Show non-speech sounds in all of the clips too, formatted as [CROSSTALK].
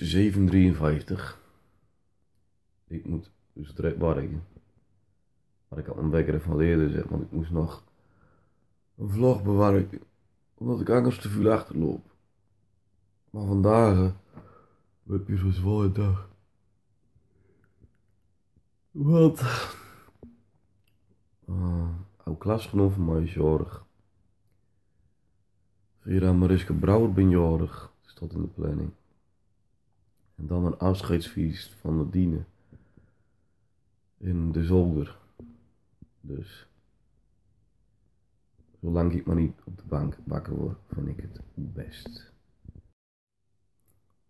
is 7.53. Ik moet dus direct werken. Maar ik had een wekker van eerder gezet, want ik moest nog een vlog bewerken. Omdat ik anders te veel achterloop. Maar vandaag werd weer zo'n zware dag. Wat? Uh, oude klasgenoot van mij is jarig. Vera Mariska Brouwer ben jarig. Stond in de planning. En dan een afscheidsfeest van Nadine. In de zolder. Dus. Zolang ik maar niet op de bank wakker word, vind ik het best.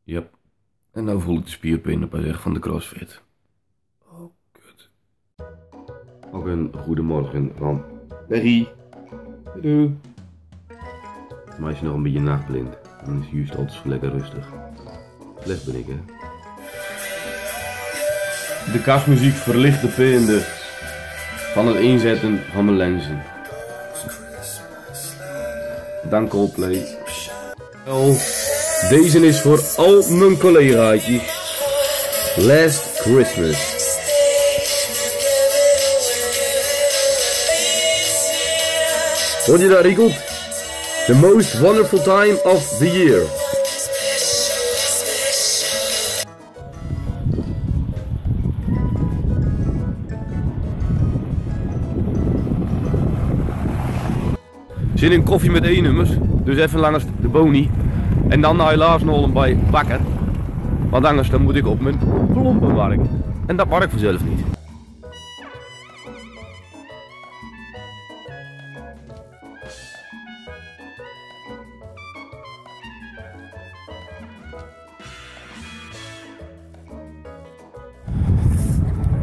Yep. En nou voel ik de spierpinnen bij weg van de crossfit. Oh, kut. Ook een goedemorgen van Berry. Doei. Maar is je nog een beetje nachtblind, dan is juist altijd zo lekker rustig. Slecht ben ik, hè. De kastmuziek verlicht de pijnen van het inzetten van mijn lenzen. Dank Coldplay. Deze is voor al mijn collegaatjes. Last Christmas. Hoor je dat, Rico? The most wonderful time of the year. Zin in koffie met E-nummers, dus even langs de boni. En dan naar nog bij bakker. Want anders dan moet ik op mijn klompen werken. En dat mag ik vanzelf niet.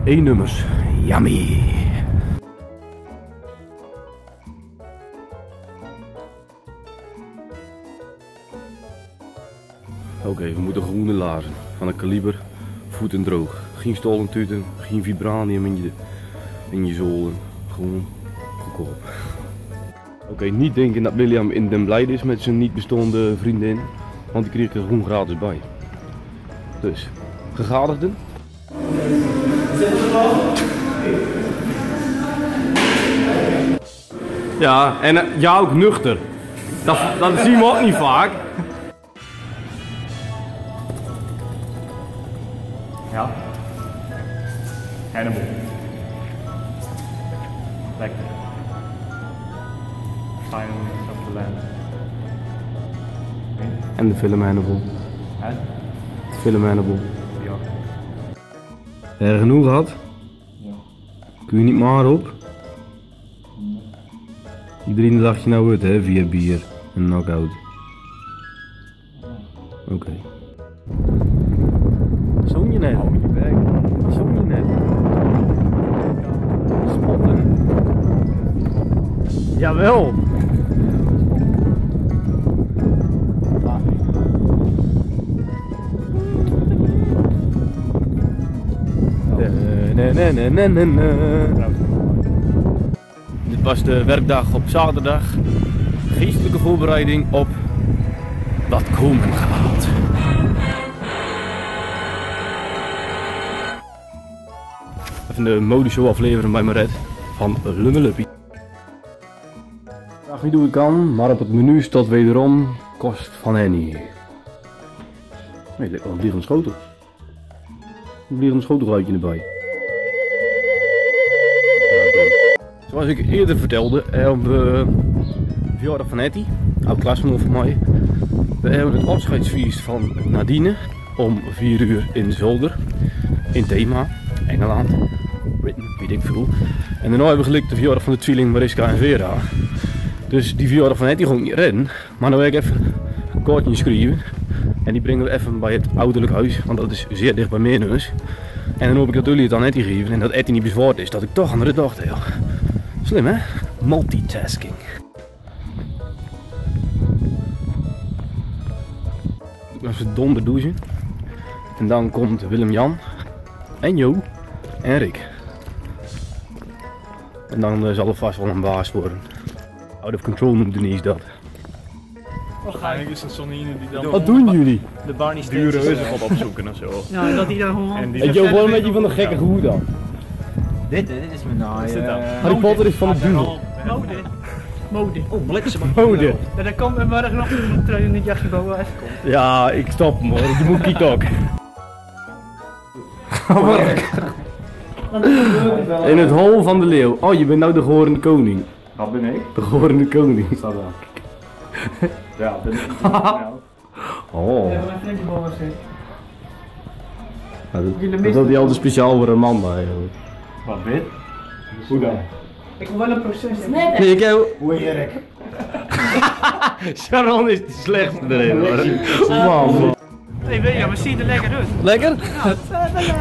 E-nummers, yummy. We moeten groene lazen van een kaliber voet en droog. Geen stolen tuten, geen vibranium in je, in je zolen. Gewoon goedkoop. Oké, niet denken dat William in den blij is met zijn niet bestående vriendin, want die kreeg er gewoon gratis bij. Dus, gegadigden. Ja, en uh, ja ook nuchter. Dat, dat zien we ook niet vaak. Film Hannibal. Hè? Film Hannibal. Ja. Er genoeg gehad? Ja. Kun je niet maar op? Iedereen dacht je nou het hè, vier bier en knockout. Oké. Zong je net? Hou je. Zong je net? Spotten. Jawel. Na, na, na, na, na, na. Dit was de werkdag op zaterdag. Geestelijke voorbereiding op wat komen gaat. Even de modeshow afleveren bij Maret van Lummeluppie. Vraag niet hoe ik kan, maar op het menu staat wederom kost van Henny. Nee, lijkt wel een vliegende schotel. Een vliegende schotelgeluidje erbij. Zoals ik eerder vertelde, hebben we verjaardag van Etty, oud klasgenoot van mij. We hebben het afscheidsfeest van Nadine om 4 uur in Zolder, in Thema, Engeland. Britain, weet ik veel. En daarna hebben we gelukt de verjaardag van de tweeling Mariska en Vera. Dus die verjaardag van Etty ging niet redden, maar dan wil ik even een kaartje schrijven. En die brengen we even bij het ouderlijk huis, want dat is zeer dicht bij Meenus. En dan hoop ik dat jullie het aan Etty geven en dat Etty niet bezwaard is, dat ik toch aan de dag deel. Slim hè? Multitasking. Even donder douchen. En dan komt Willem-Jan. En Jo. En Rick. En dan eh, zal er vast wel een baas worden. Out of control noemt Denise dat. Waarschijnlijk is dat Sonine die dan Wat doen jullie? de Barney Dure reuzen gaat opzoeken en zo. Ja, [LAUGHS] en dat die dan gewoon... En die gewoon een beetje van de gekke hoe dan. Dit, dit is mijn naai. dan? Harry Potter is van de duivel. Mode. Mode. Oh, bliksem. Mode. Ja, dan komt er morgen nog een trui in het jasje boven uit. Ja, ik stop hem hoor. Je moet TikTok. In het hol van de leeuw. Oh, je bent nou de gehorende koning. Dat ben ik. De gehorende koning. Staat daar. [LAUGHS] Ja, ben ik. Nou, Oh. Ja, zit. Ja, dat, dat had hij altijd speciaal voor een man bij. Wat wit? Hoe dan? Ik wil wel een proces. Nee, ik heb... Hoe Erik? [LAUGHS] Sharon is de slechtste erin hoor. Man, man. Nee, weet je, maar zie je er lekker uit. Lekker?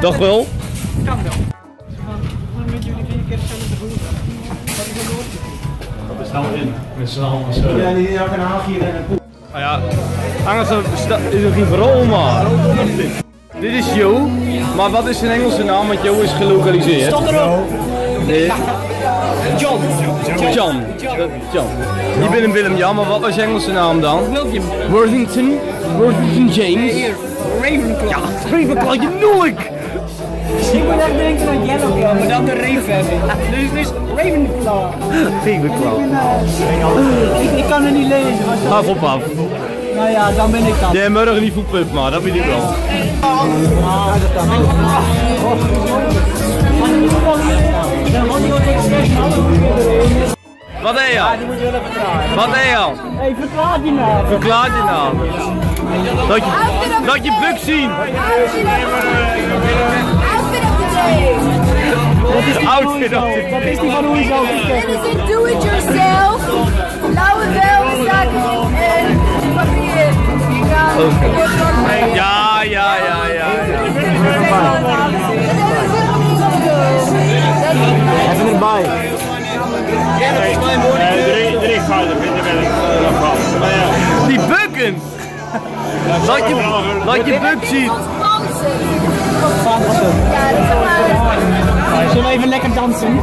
Toch wel? Kan wel. Gewoon met jullie vier keer hetzelfde goed. Wat is er los? Dat is nou in. Met z'n allen zo. Ja, die had een haagje en een poep. Nou ja, anders is er geen verhaal maar. Dit is Joe, maar wat is zijn Engelse naam? Want Joe is gelokaliseerd. Stop erop! Nee, John. John. Dat- John. Je bent een Willem Jan, maar wat was je Engelse naam dan? William. Worthington? Worthington James? Hier. Ravenclaw. Ja, Ravenclaw, je nooit! Ik moet echt denken aan Yellowclaw, maar dan de Raven. Dus het is Ravenclaw. Ravenclaw. Ik, ik kan het niet lezen. maar Af op af. Nou ja, dan ben ik dat. Nee, morgen niet voetpunt, maar dat weet ik wel. Wat deed je? Wat deed je? Hey, verklaar die nou. Verklaar je nou. Dat je, dat je buk zien. Outfit of the day. Outfit of the Dat is die van hoe je zelf Dit is een do-it-yourself. Blauwe velzakken en papier. Ja, Ja, ja, ja, ja. Even erbij. Die bukken. Dat je, dat je buk ziet. Ja, dat is maar. Zullen we even lekker dansen?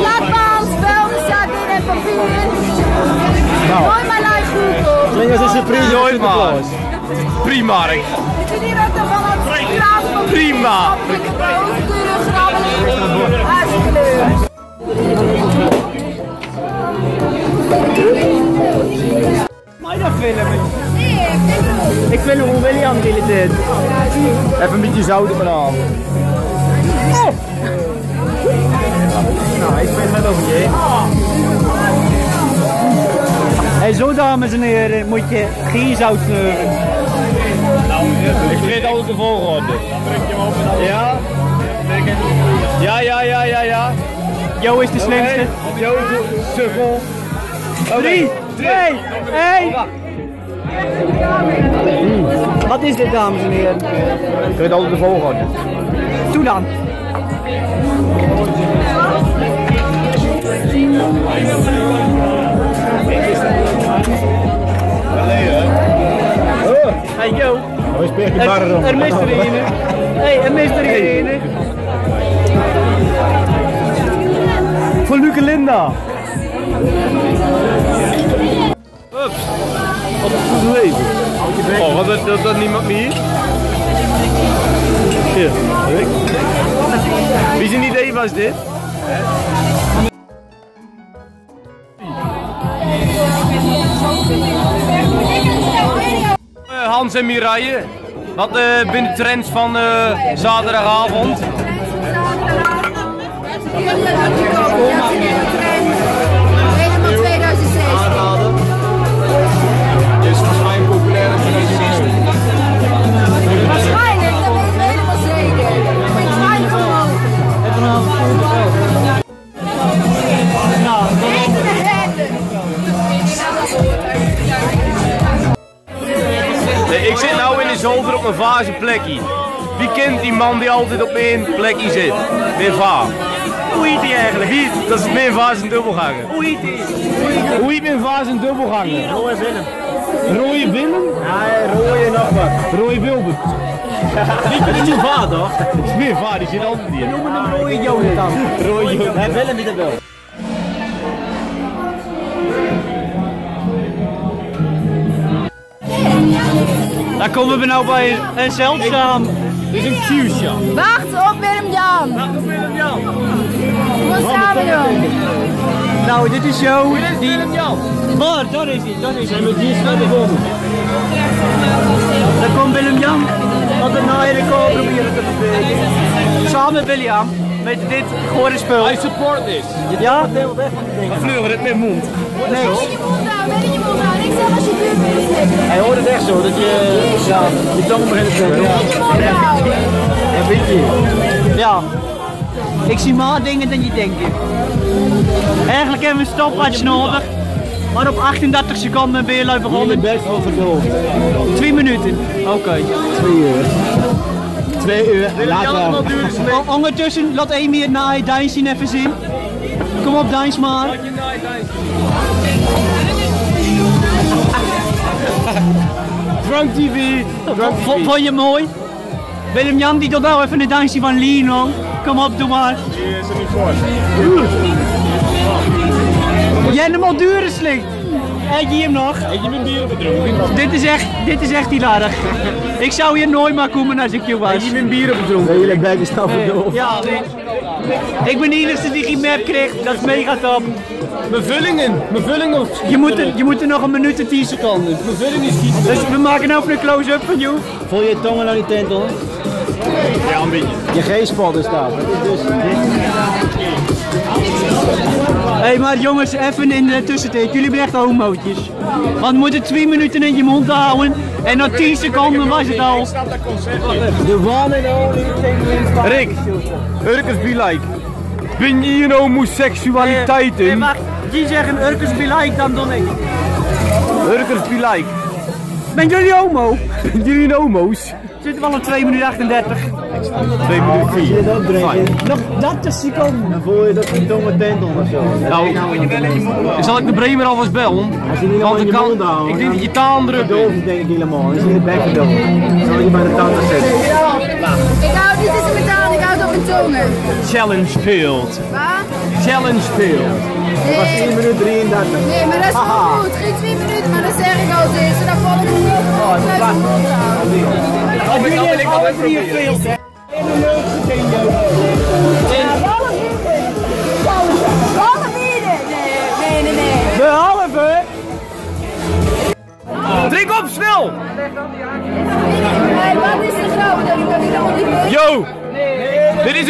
Laadpaals, vuilniszakken en papier. Mooi maar live Google. Slingers is een prima. Nooit maar. Primark. Dit. Even een beetje zout op mijn aan. Nou, ik vind het over je. Hey, zo dames en heren moet je geen zout sneuren. Ik vergeet altijd de volgorde. Ja? Ja, ja, ja, ja, ja. Jo is de slimste. Jo, sukkel. Drie, twee, één. Wat is dit dames en heren? Ik vergeet altijd de volgorde. Doe dan. Hey yo, Hoe is Peer er, er mist er een. Hey, er mist er een. Voor Luke Linda. Ups. Wat een goed leven. Oh, wat dat, dat, dat niemand meer? Hier. Wie zijn idee was dit? Eh, Hans en Mireille. Wat eh binnen trends van eh, zaterdagavond? Zolder op mijn vaze plekje. Wie kent die man die altijd op één plekje zit? Mijn va. Hoe heet die eigenlijk? Wie? Dat is mijn vaas en dubbelganger. Hoe heet die? Hoe heet mijn vaas en dubbelganger? Rooie Willem. Rooie Willem? Ja, rooie nog wat. Rooie Wilbert. [LAUGHS] Dat is je vader. Dat is mijn va, die zit altijd hier. Noem hem rooie Jonathan. Rooie Jonathan. Hij Willem is er wel. Dan komen we nou bij een zeldzaam. Dit is een Q-shot. Wacht op Willem-Jan. Wat gaan we doen? Nou, dit is zo. Die... Waar, daar is hij, daar is hij. Die is verder. Dan komt Willem-Jan. Wat een naaie record proberen te verbeteren. Samen met William. Met dit gore spul. I support this. Ja? Vleuren het met mond. Nee. Ik. Hij hoort het echt zo, dat je ja, je tong begint te trekken. Ja. En weet je. Ja. Ik zie maar dingen dan je denkt. Eigenlijk hebben we een stopwatch nodig. Maar op 38 seconden ben je lui begonnen. best wel verdoofd. Twee minuten. Oké. Twee uur. Twee uur. Later. O- Ondertussen laat Amy het naai Dijn zien even zien. Kom op Dijns maar. Drunk TV. Drunk TV. Vond je het mooi? Willem-Jan die doet nou even een dansje van Lino. Kom op, doe maar. Jij helemaal dure slikt. Eet je hem nog? Eet je mijn bier bedronken? Dit is echt, dit is echt hilarig. Ik zou hier nooit maar komen als ik je was. Eet je mijn bier bedronken? Hele bek is al verdoofd. Ja, ik ben de enige die geen map kreeg. Dat is mega top. Mijn vullingen. Mijn vullingen. Je moet, er, je moet er nog een minuut en 10 seconden. Mijn vullingen schieten. Dus we maken nou even een close-up van jou. Voel je tongen naar die tentel? Ja, een beetje. Je G-spot is dat. Is dus Hé, hey, maar jongens, even in de tussentijd. Jullie zijn echt homootjes. Want we moeten twee minuten in je mond houden. En na 10 seconden was het al. de one and only thing Rick, Urkers be like. Ben je hier homoseksualiteit Nee, in? Die zeggen Urkers be like, dan doe ik. Urkers be like. Ben jullie homo? Ben jullie homo's? Zitten we al op 2 minuten 38. 2 minuten 4. je dat drinken, Nog 30 seconden. dan voel je dat een tongen tentel of zo. Nou, zal ik de Bremer alvast bellen? Als je niet Want in ik je mond kan, houden, ik denk dat je taal bent. je denk ik helemaal. Is je de bek. Dan moet je bij de tanden zitten. Ik hou niet tussen mijn tanden, ik hou het op mijn tongen. Challenge failed. Waar? Challenge failed. was 1 Nee, minuut 33. nee, maar dat is wel goed. Geen twee minuten, maar dat zeg ik altijd. Zo, dan val ik niet op. Ik blijf mijn mond houden. Jullie hebben alle drie veel. Alle bieden? Nee, nee, nee, nee. Behalve. Drink op, snel! Hey, wat is de grap?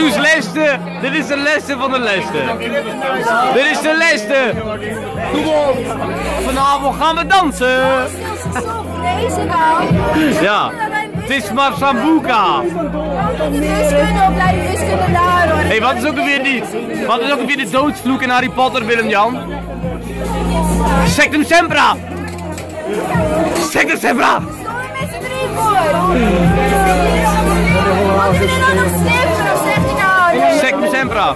Ons leste. Dit is de leste van de leste. Dit is de leste. Kom op. Vanavond gaan we dansen. Ja. Het is maar Sambuca. Hé, wat is ook alweer die? Wat is ook alweer de doodsvloek in Harry Potter, Willem-Jan? Sectum Sempra! Sectum Sempra! Z'n drie voor. Wat jullie nou nog of zegt hij nou? Sempra!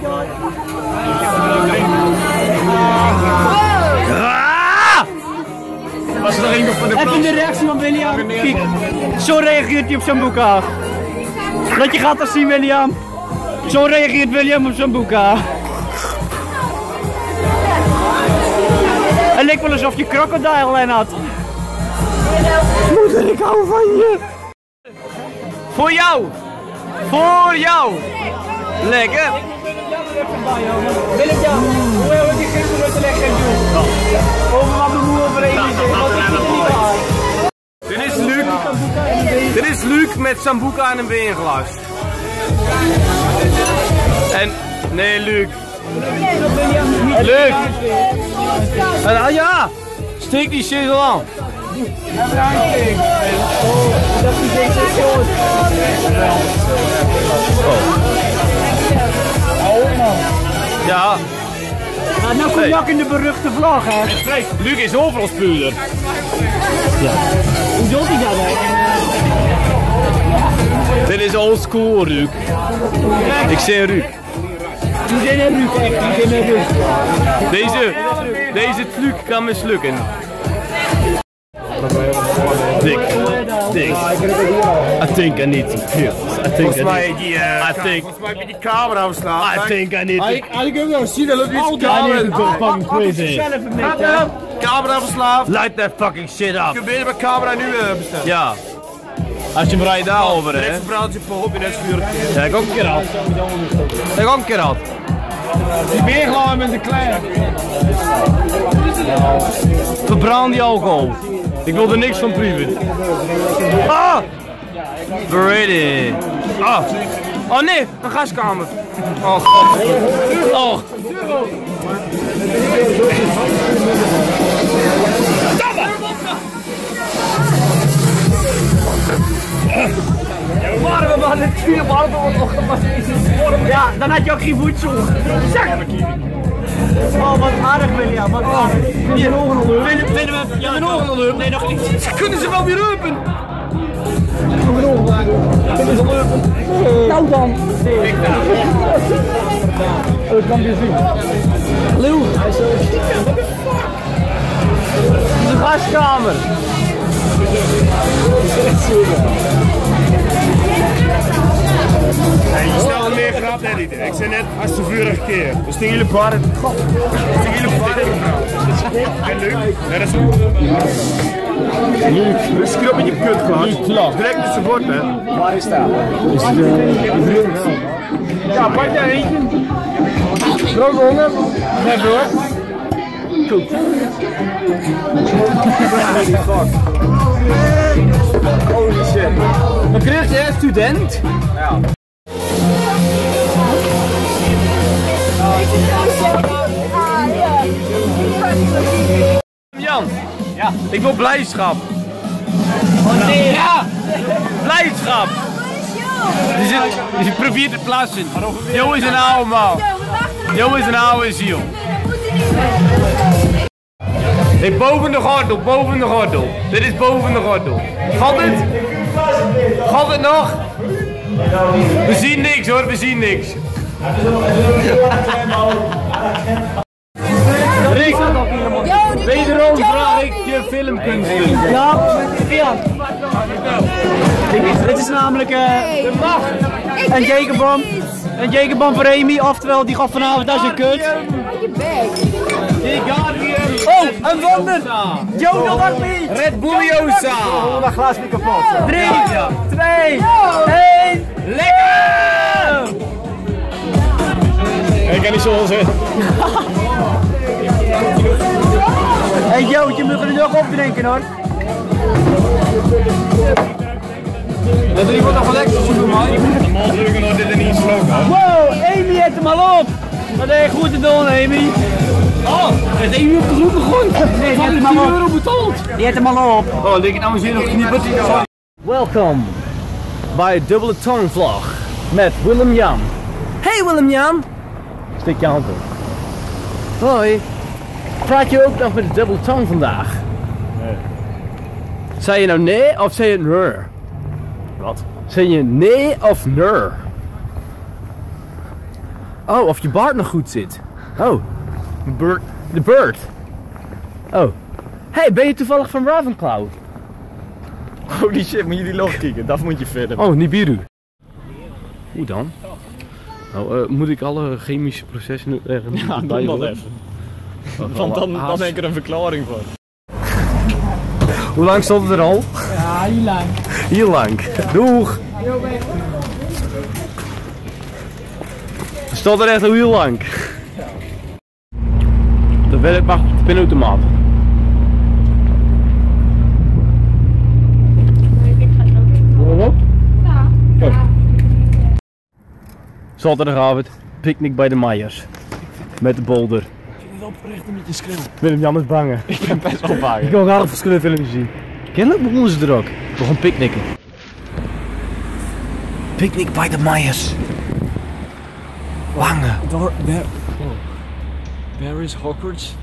Ah! Was er van de Even de reactie van William. Kijk, zo reageert hij op zijn boeka. Dat je gaat dat zien, William. Zo reageert William op zijn boeka. Het lijkt wel alsof je krokodil had. Moeder, ik hou van je. Voor jou! Voor jou! Lekker! Willem-Jan, hoe hebben we gisteren uit de gaan doen? Over wat mijn moeder? Dit is Luc. Dit is Luc met Sambuca en een weenglas. En, nee Luc. Luc. En, ah ja, steek die shit al aan. Ja, Nou, nou kom je ook in de beruchte vlog, hè? Luc is overal spuurder. Hoe doet hij dat, hè? Dit is old school Luc. Ik zeg Luc. Die zijn er echt, die zijn er nu. Deze, deze truc kan mislukken. Dik, dik. I think I need some pills. I think I need. die, uh, I think. volgens mij met die camera verslaan. I think I need. To, ik heb wel zien dat het iets I need to go fucking crazy. Camera verslaafd. Light that fucking shit up. Je bent mijn camera nu uh, bestellen. Ja. Als je hem daarover, hè? Een brandje voor op in het vuur. Ja, ik ook een keer had. Ik ook een keer had. Ik ben gewoon met de klein. Verbrand die alcohol. Ik wil er niks van proeven. Ah! Brady. Ah. Oh nee, een gaskamer. Oh god. Oh. Waarom we hadden vier warmen vanochtend was Ja, dan had je ook geen voedsel. Zeg! Oh, wat aardig William, wat aardig. Je? Vinden vinden we, ja, nog een leup? Nee, nog niet. Kunnen ze wel weer rupen? Nou dan. Ik kan weer zien. Leeuw. De gaskamer. Je meer grap net. Ik zei net, als de vorige keer. Dus tegen jullie paren. Tegen jullie paren. En leuk. Ja, dat is in je kut gehad. Direct met zijn bord, hè. Waar is dat? Ja, pak daar eentje. Grote honger? Nee hoor. Holy shit. Wat kreeg je, student? Jan. Ja. Ik wil blijdschap. Ja! Blijdschap! Die, zit, die probeert te plassen. Jo is een oude man. Jo is een oude ziel. Nee, boven de gordel, boven de gordel. Dit is boven de gordel. Gaat het? Gaat het nog? We zien niks hoor, we zien niks. Rick, wederom vraag ik je filmkunsten. Ja. Dit is namelijk eh, een Jagerbom. Een Jagerbom voor Amy, oftewel die gaat vanavond als een kut. Oh, een wonder! Jo, dat was niet! Red Bulliosa! Dat glas weer kapot. 3, 2, 1, lekker! Ik kan niet zo zeggen. Hey Jootje, moet je er nog opdrinken hoor. Dat is wat nog gelijk zo man. Normaal drukken nog dit er niet gaat. Wow, Amy heeft hem al op! Wat heb je goed te doen, Amy? Oh, het Amy op de groep gegooid. [LAUGHS] Nee, die heeft hem 10 al euro op. betaald. Die heeft hem al op. Oh, lig ik nou misschien nog knippert? Welkom bij Dubbele Tongvlog met Willem Jan. Hey Willem Jan! Stik je hand op. Hoi. Praat je ook nog met de dubbele tong vandaag? Nee. Zei je nou nee of zei je? Wat? Zei je nee of ner? Oh, of je baard nog goed zit. Oh, de bird. De bird. Oh. Hey, ben je toevallig van Ravenclaw? Holy shit, moet je die log. Dat moet je verder. Oh, Nibiru. Hoe dan? Nou, eh, moet ik alle chemische processen Ja, doe dat even. Want dan, dan heb ik er een verklaring voor. Hoe lang stond het er al? Ja, heel lang. Heel lang. Doeg! Het stond er echt al heel lang. Dat werkt maar de pinautomaat. Zaterdagavond, picknick bij de Meijers. Met de bolder. Ik vind het oprecht een beetje schreeuwen. Willem Jan is bang. Ik ben best wel bang. Ik wil graag verschillende filmpjes zien. Kennelijk begonnen ze er ook. We gaan picknicken. Picknick bij de Mayas. Wangen. There, there, there is Hogwarts.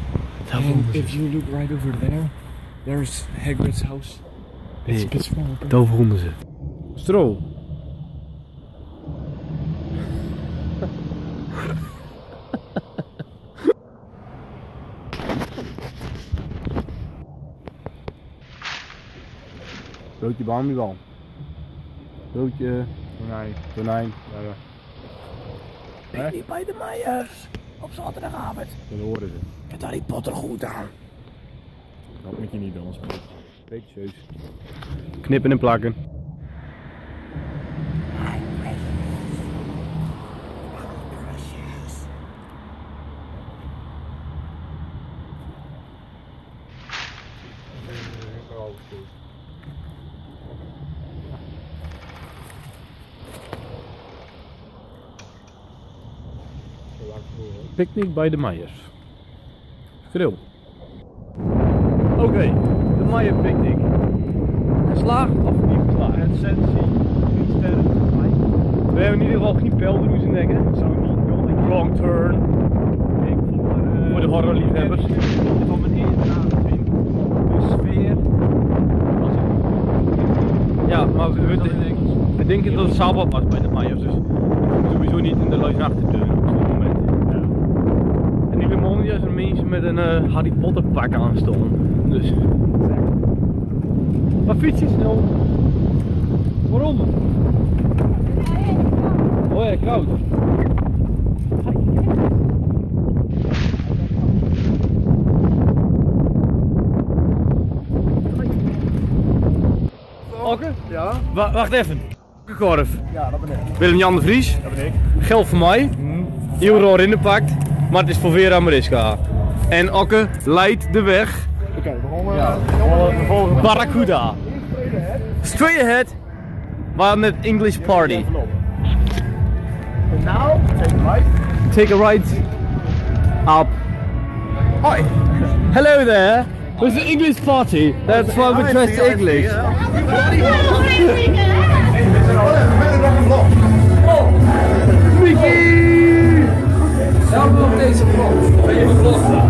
Daar And ze. if you look right over there, there's Hagrid's house. Nee, It's small. daar vonden ze. Strol. Broodje barmibal. Broodje Nee. tonijn. Ja, ja. Bij de Meijers. Op zaterdagavond. Dat horen ze. Met Harry Potter goed aan. Dat moet je niet bij ons doen. Beetjes. Knippen en plakken. Picnic bij de Meijers. Grill. Oké, de Meijer Picnic. Geslaagd of niet geslaagd? Recensie, 3 sterren. We hebben in ieder geval geen pelderoes in dekken. Zo niet building. Wrong turn. Ik voor, eh, voor de horrorliefhebbers. Van mijn eerste vind de sfeer. Ja, maar we, we, we denken dat het Sabbat was bij de Meijers. Dus sowieso niet in de zo'n moment. Helemaal niet als er mensen met een eh, Harry Potter pak aanstonden. Dus. Maar fiets je snel? Waarom? Oh ja, koud. Oké? Ja, Wa- wacht even. Korf. ja, dat ben ik. Willem-Jan de Vries. Dat ben ik. Geld voor mij. Euro erin pakt. Maar het is voor Vera Mariska. En Okke leidt de weg. Oké, we gaan ja. de volgende. Barracuda. Straight ahead. We hadden net English party. And now, take right. Take a ride up. Hi. Hello there. It's the English party. That's why we dressed English. Mickey! Welkom op deze vlog. Ben je vlog?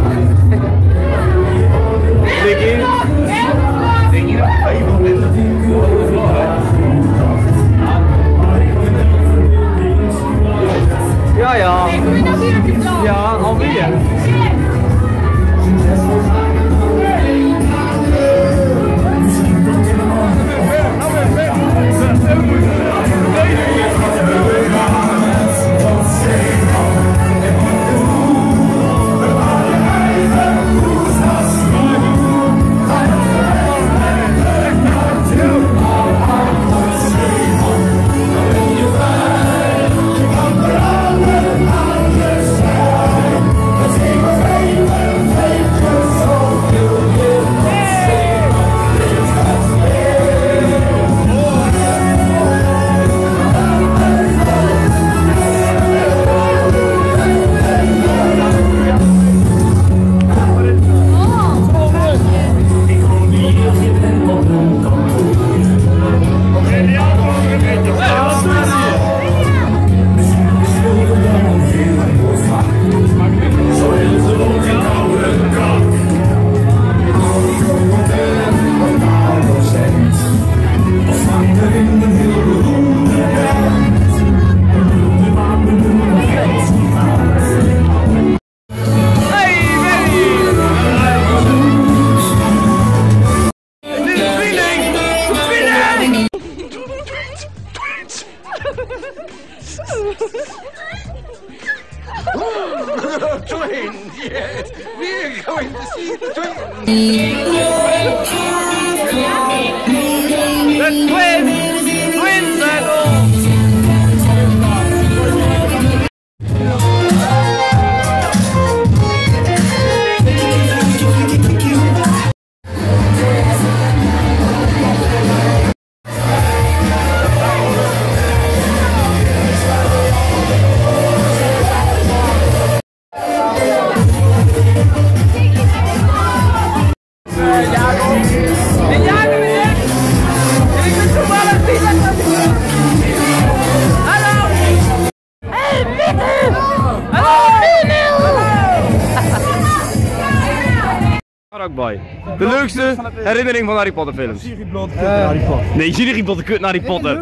Herinnering van Harry Potter films. Blond, Harry Potter. Nee, Harry Potter, kut naar Harry Potter.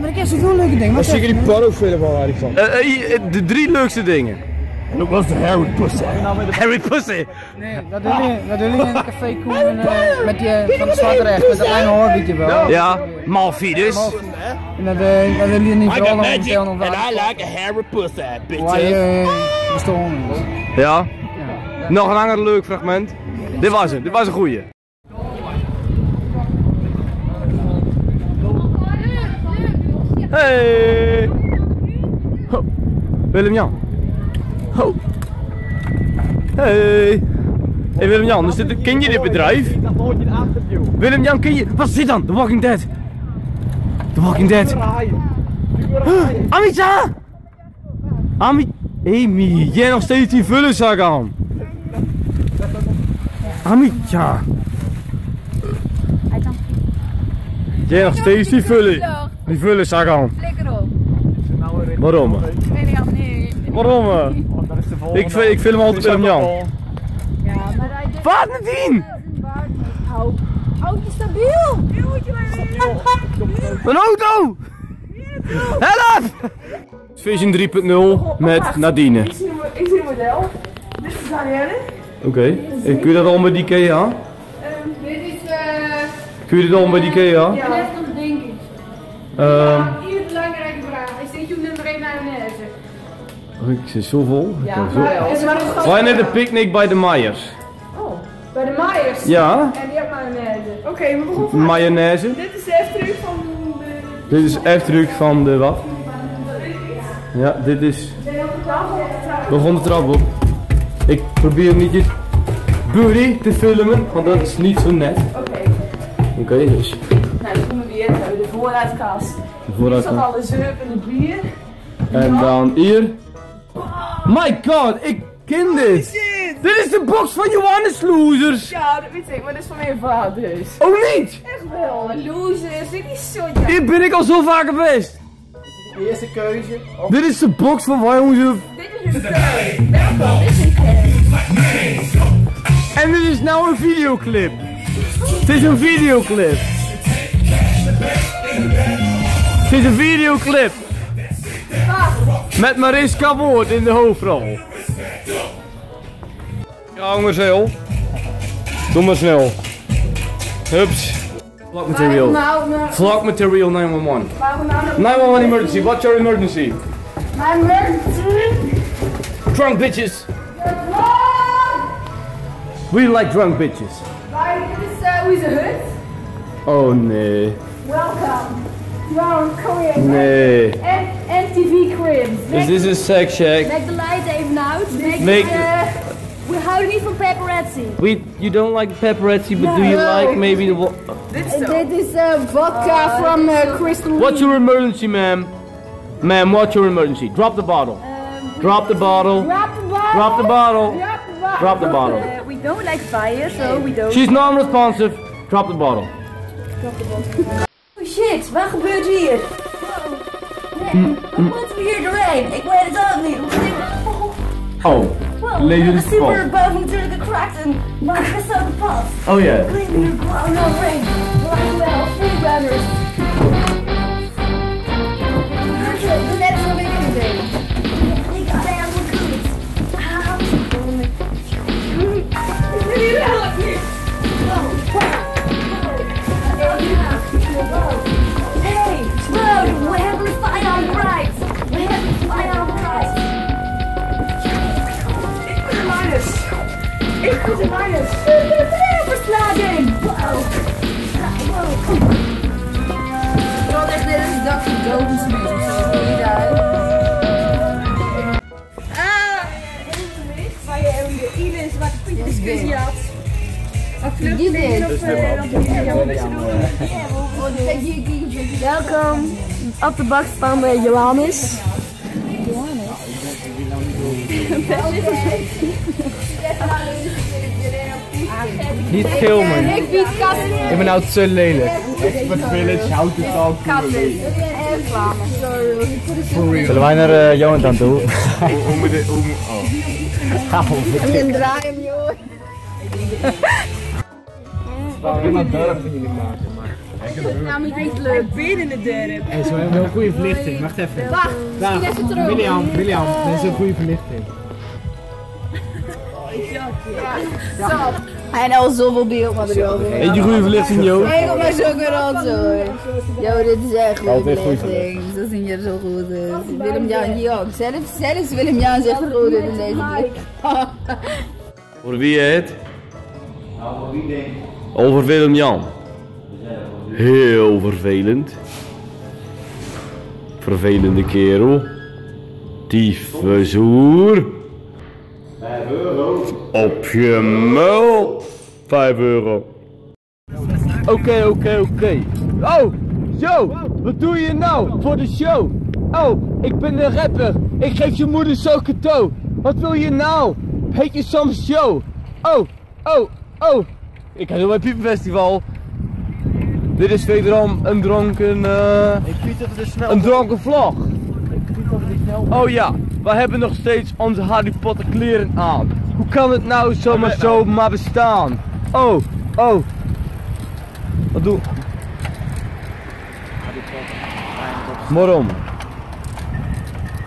Maar ik heb zoveel leuke dingen. Wat zie je die pornofilm van Harry Potter? Eh, eh, de drie leukste dingen. En ook was de Harry Pussy. Harry Pussy. Nee, dat doen jullie, dat doen jullie in het café Koen eh, met die van de Zwartrecht, met dat kleine hoor, weet je wel. Ja, Malfi dus. En dat, eh, dat doen jullie niet vooral nog vertellen of and waar, I like a Harry Pussy, waar bitches. je uh, is. Ja. Nog een ander leuk fragment. Dit was het, dit was een goeie. Hey! Ho. Willem-Jan. Ho. Hey! Hey Willem-Jan, dus dit, ken je dit bedrijf? Willem-Jan, ken je... Wat is dit dan? The Walking Dead. The Walking Dead. Huh, Amita! Ami... Amy, jij nog steeds die vullenzak aan. Amietja. Jij nog steeds die vullen, die vullenzak aan. Flikker op. Waarom? Waarom? Ik, ik film altijd Willem Jan. Ja, maar hij. Wat Nadine? Hou. Houd je stabiel. Een auto! Help! Vision 3.0 met Nadine. Ik zie een model. Dit is Danielle. Oké, kun je dat al bij die Ikea? Dit is... eh Kun je dit al die Ikea? de Ehm, Hier belangrijke vraag. Is dit je nummer 1 mayonaise? oh, ik zit zo vol. Ik heb zo... Wij net een picknick bij de Myers. bij de Myers. Ja, En die heeft mayonaise. Oké, maar begon van. mayonaise. Dit is de efteling van de... Dit is F-druk van de wat? Ja, dit is... We van de trap op. Ik probeer niet je booty te filmen, want dat is niet zo net. Oké. Oké, dus Nou, we de voorraadkast. Hier vooruit. staat alle zeep en het bier. En dan hier. My god, ik ken dit! Dit is de box van Johannes Losers! Ja, dat weet ik, maar dat is van mijn vader dus. Oh niet! Echt wel. Losers, dit is zo ja. Hier ben ik al zo vaak geweest! Eerste keuze. Dit is de box van Johannes. Dit is een keuze. Welkom, dit is een keuze. En dit is nou een videoclip. Het is een videoclip. Het is een videoclip. Met Mariska Woord in de hoofdrol. Ja, jongens, heel. Doe maar snel. Hups. Vlog material. Vlog material 911. waarom nou nog 911 emergency. What's your emergency? mijn mensen? Drunk bitches. We like drunk bitches. Waar is uh, hoe is? Oh nee. Welkom. Wow, kom hier. Nee. En MTV Cribs. Is this a sex shack? Leg de light even uit. Leg Make- eh, we houden niet van paparazzi. We, you don't like paparazzi, but do you like maybe the... wa- Dit is eh, vodka from eh, Crystal What's your emergency, ma'am? Ma'am, what's your emergency? Drop the bottle. Drop the bottle. Drop the bottle. Drop the bottle. Drop the bottle. Drop the bottle. Uh, we don't like fire, so we don't. She's non-responsive. Drop the bottle. Oh wat gebeurt hier? Nee, hoe moeten we hier doorheen? Ik weet het ook niet. Oh, Wow, is vast. super boven natuurlijk gecrackt en maar best wel gepast. oh yeah. Wel, freerunners. Net missen doen. Welkom op de bak van uh, Johannes. Niet filmen. Ik bied katten. Ik ben nou te lelijk. Expert Village, houd het al. Zullen wij naar uh, Jonathan toe? Hoe moet dit... Hoe moet... Oh. En draai hem, joh. Iemand durven jullie maken. Nou, niet eens leuk. Binnen in de derde. Hey, zo hebben we een goede verlichting. Wacht even. Wacht, Daar. William, William, dit is een goede verlichting. Hij had al zoveel beeldmateriaal. Eet je goede verlichting, Jo? Ik op mijn zoeken rot zo. Yo, dit is echt goed. Altijd goed belichting. Dat is niet zo goed. is. Willem-Jan hier ook. Zelfs, zelfs Willem-Jan zegt het goed in deze blik. Voor wie het? Over Willem-Jan. Heel vervelend. Vervelende kerel. Tyfushoer. Op je muil. 5 euro. Oké, oké, oké. Oh, Joe, wat doe je nou voor de show? Oh, Ik ben een rapper. Ik geef je moeder zo cadeau. Wat wil je nou? Heet je soms Joe? Oh, oh, oh. Ik ga zo bij Piepenfestival. Dit is wederom een dronken, eh, snel. een dronken vlog. Oh ja, we hebben nog steeds onze Harry Potter kleren aan. Hoe kan het nou zomaar zo maar bestaan? Oh, oh. Wat doe? Waarom?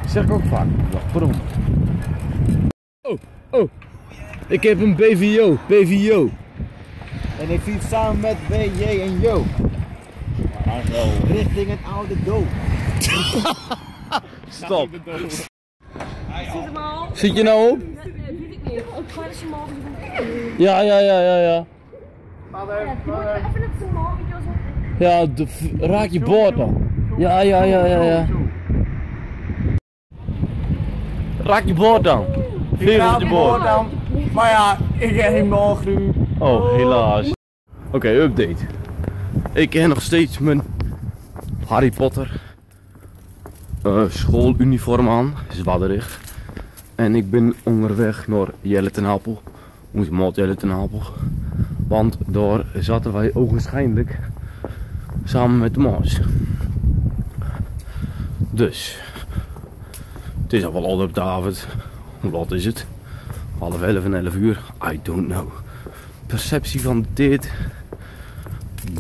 Zeg ik ook vaak. Waarom? Oh, oh. Ik heb een BVO, BVO. En ik fiets samen met BJ en Jo. Richting het oude dood. [LAUGHS] Stop. Zit je nou op? Ja, ja, ja, ja, ja. Ja. Ja, de, raak je boord dan. Ja, ja, ja, ja, ja. Raak je boord dan. Veer op je boord. Maar ja, ik heb geen morgen. Oh, helaas. Oké, update. Ik ken nog steeds mijn Harry Potter eh, schooluniform aan, zwadderig. En ik ben onderweg naar Jelle ten Apel. Onze Jelle ten Apel. Want daar zaten wij ogenschijnlijk samen met de Maas. Dus, het is al wel al op David. Hoe laat is het? Half elf en elf uur? I don't know. Perceptie van dit.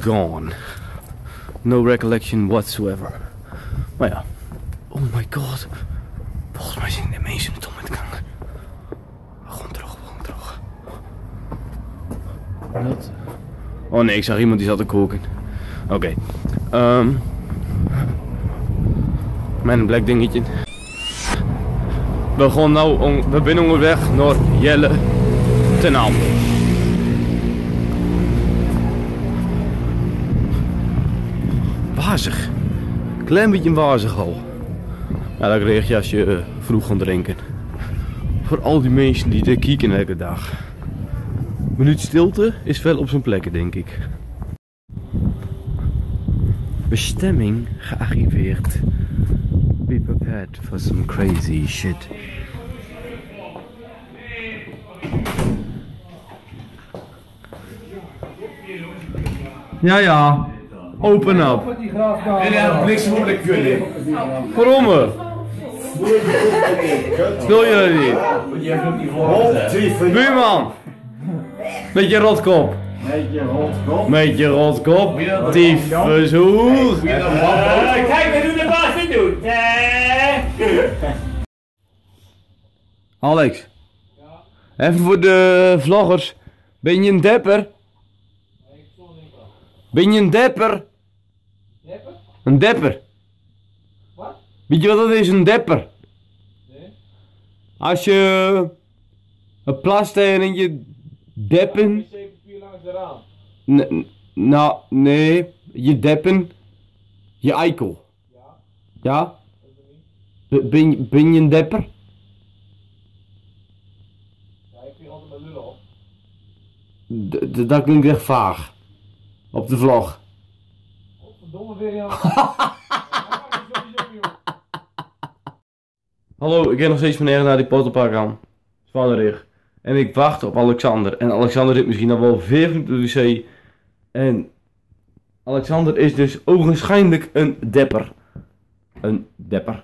Gone. No recollection whatsoever. Maar ja. Oh my god. Volgens mij zijn de mensen het om met kanker. Gewoon droog, gewoon droog. Wat? Oh nee, ik zag iemand die zat te koken. Oké. Ehm Mijn black dingetje. We gaan nou, on- we zijn onderweg naar Jelle ten Apel. Wazig. Klein beetje wazig al. Ja, dat kreeg je als je eh, vroeg kon drinken. Voor al die mensen die er kieken elke dag. Minuut stilte is wel op zijn plek, denk ik. Bestemming gearriveerd. Prepared for some crazy shit. Ja, ja. Open up. En ja, niks moet ik kunnen. Waarom? Speel je dat niet? Je hebt ook niet voor. Buurman! Met je rotkop. Met je rotkop. Tyfus hoer. Kijk, we doen de baas dit doet. Alex. Even voor de vloggers. Ben je een depper? Ben je een depper? Een depper? Wat? Weet je wat dat is, een depper? Als je een plaster en je deppen. N- nou, nee, je deppen. Je eikel. Ja? B- Ben, je- ben je een depper? D- d- dat klinkt echt vaag. Op de vlog. [LAUGHS] Hallo, ik heb nog steeds meneer naar die pottenpak aan. Zwannerig. En ik wacht op Alexander. En Alexander zit misschien al wel veer minuten op de wc. En Alexander is dus ogenschijnlijk een depper. Een depper.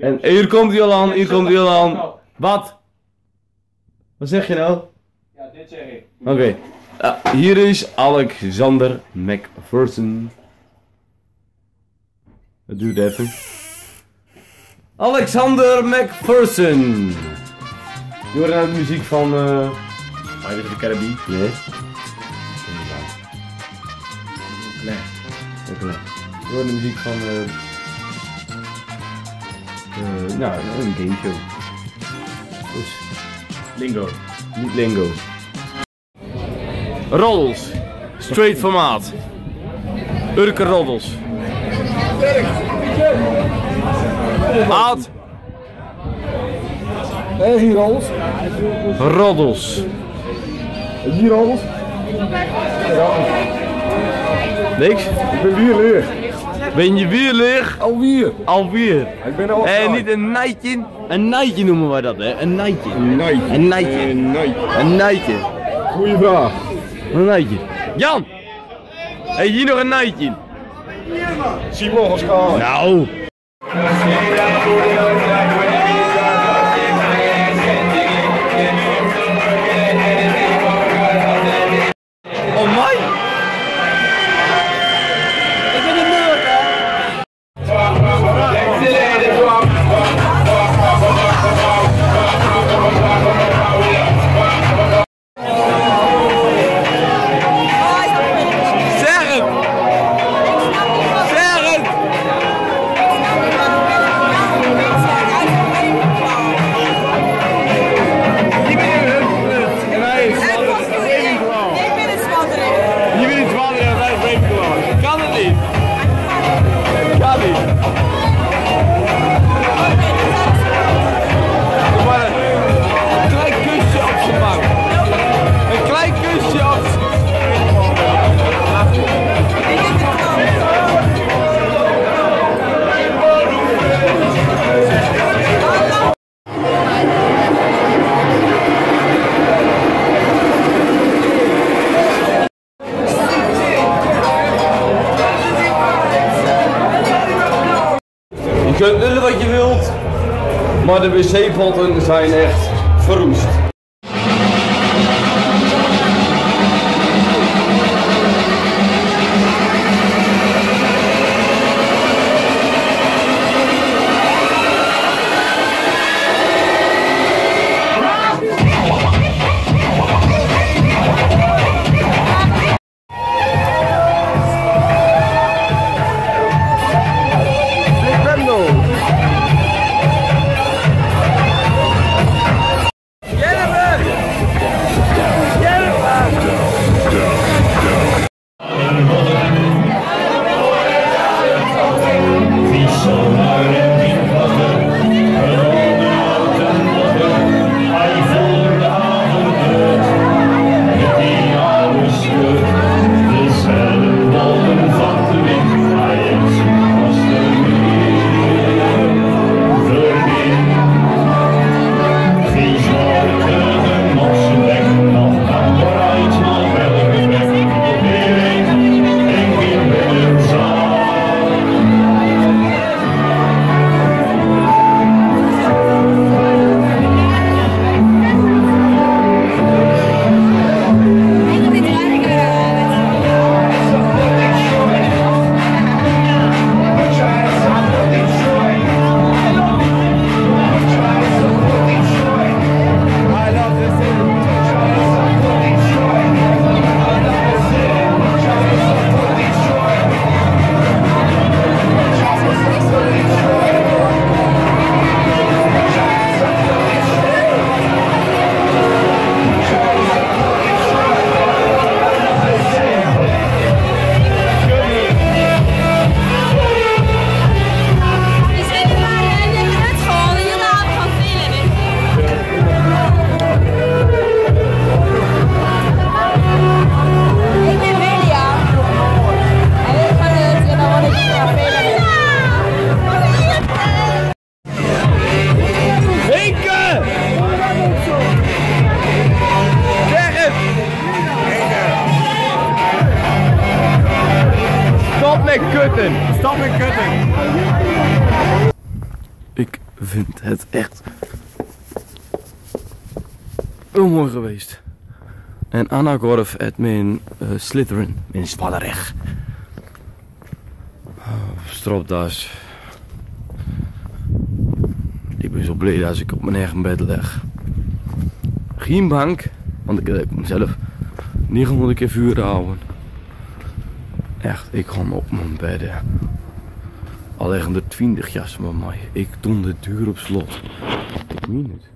En hier komt hij al aan, hier komt hij al aan. Wat? Wat zeg je nou? Ja, dit zeg ik. Oké. Ja, hier is Alexander McPherson. Het duurt even. Alexander McPherson. Je hoort nou de muziek van... eh Pirates of the Caribbean. Nee. Nee. Je hoort de muziek van... eh eh, nou, een gameshow. Dus... Lingo. Niet lingo. Roddels. Straight formaat. Urke roddels. Aad. Hé, hier alles. Roddels. Hier alles. Niks? Ik ben hier leer. Ben je weer leeg? Alweer. Alweer. Ik ben al En niet een nijtje. Een nijtje noemen wij dat, hè? Een nijtje. Een nijtje. Een nijtje. Een nijtje. Een nijtje. Goeie vraag. Een nijtje. Jan! Hey, hier nog een nijtje. Simon gaan. Nou. De wc-potten zijn echt vind het echt heel mooi geweest. En Anna Gorf het mijn uh, Slytherin, mijn spaddereg. Oh, stropdas. Ik ben zo blij als ik op mijn eigen bed leg. Geen bank, want ik heb mezelf 900 keer vuur houden. Echt, ik ga op mijn bed. Al liggen er 20 jassen bij mij. Ik doe de deur op slot. Ik meen het.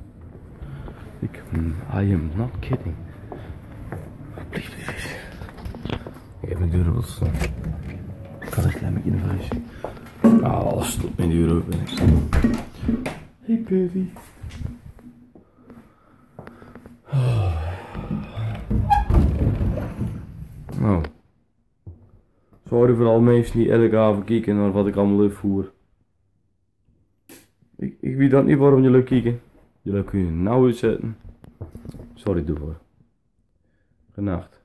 Ik, I am not kidding. Alsjeblieft. Ik heb mijn deur op slot. Ik had een klein beetje in de vuist. Nou, alles stopt mijn deur open. Hey baby. Sorry voor alle mensen die elke avond kijken naar wat ik allemaal uitvoer. Ik, ik weet dat niet waarom jullie kijken. Jullie kunnen nou uitzetten. Sorry daarvoor. Goenacht.